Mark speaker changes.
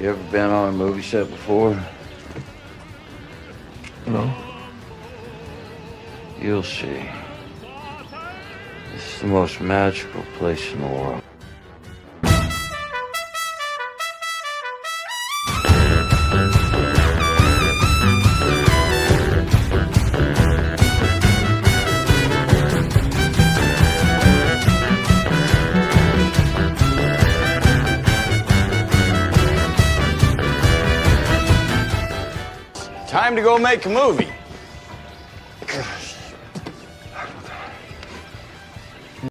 Speaker 1: You ever been on a movie set before?
Speaker 2: No.
Speaker 1: You'll see. This is the most magical place in the world. Time to go make a movie.